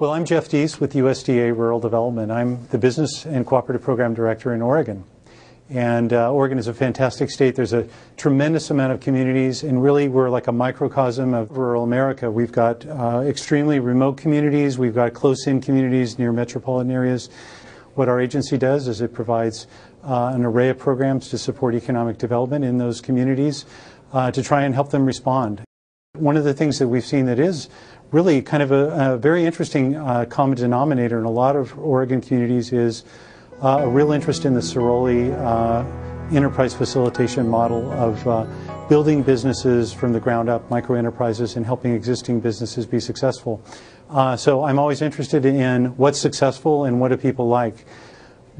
Well, I'm Jeff Deiss with USDA Rural Development. I'm the Business and Cooperative Program Director in Oregon. And uh, Oregon is a fantastic state. There's a tremendous amount of communities, and really we're like a microcosm of rural America. We've got uh, extremely remote communities, we've got close in communities near metropolitan areas. What our agency does is it provides uh, an array of programs to support economic development in those communities uh, to try and help them respond. One of the things that we've seen that is really kind of a, a very interesting uh, common denominator in a lot of Oregon communities is uh, a real interest in the Sirolli uh, enterprise facilitation model of uh, building businesses from the ground up, micro enterprises, and helping existing businesses be successful. Uh, so I'm always interested in what's successful and what do people like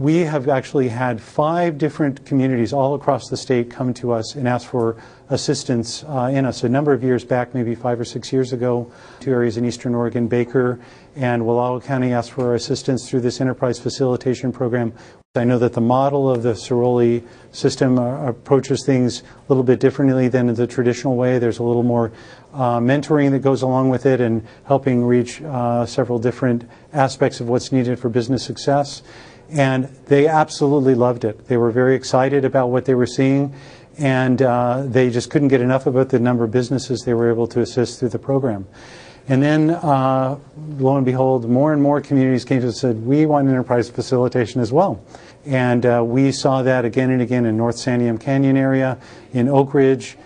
we have actually had five different communities all across the state come to us and ask for assistance uh, in us. A number of years back, maybe five or six years ago, two areas in eastern Oregon, Baker and Wallowa County asked for our assistance through this enterprise facilitation program. I know that the model of the Sirolli system uh, approaches things a little bit differently than the traditional way. There's a little more uh, mentoring that goes along with it and helping reach uh, several different aspects of what's needed for business success and they absolutely loved it. They were very excited about what they were seeing, and uh, they just couldn't get enough about the number of businesses they were able to assist through the program. And then, uh, lo and behold, more and more communities came to us and said, we want enterprise facilitation as well. And uh, we saw that again and again in North Santiam Canyon area, in Oakridge.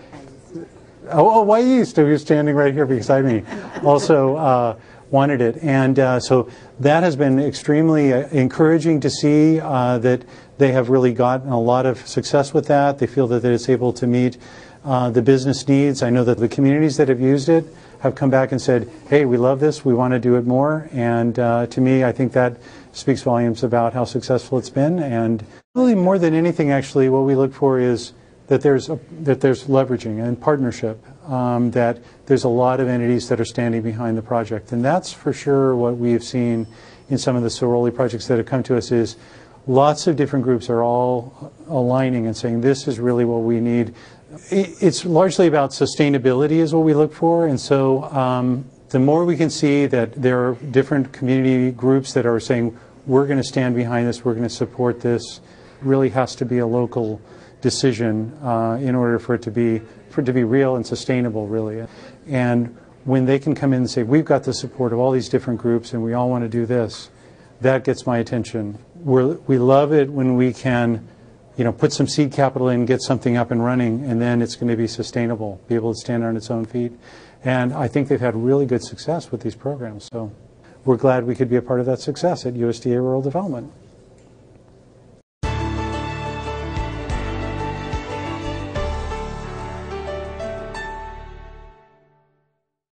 Oh, oh Wy'east, you're standing right here beside me. Also, uh, wanted it. And uh, so that has been extremely uh, encouraging to see uh, that they have really gotten a lot of success with that. They feel that it's able to meet uh, the business needs. I know that the communities that have used it have come back and said, hey, we love this, we want to do it more. And uh, to me, I think that speaks volumes about how successful it's been. And really, more than anything, actually, what we look for is that there's, a, that there's leveraging and partnership um, that there's a lot of entities that are standing behind the project. And that's for sure what we have seen in some of the Sirolli projects that have come to us is lots of different groups are all aligning and saying this is really what we need. It's largely about sustainability is what we look for. And so um, the more we can see that there are different community groups that are saying we're going to stand behind this, we're going to support this, really has to be a local decision uh, in order for it to be for it to be real and sustainable, really. And when they can come in and say, we've got the support of all these different groups and we all want to do this, that gets my attention. We're, we love it when we can, you know, put some seed capital in, get something up and running, and then it's going to be sustainable, be able to stand on its own feet. And I think they've had really good success with these programs. So we're glad we could be a part of that success at USDA Rural Development.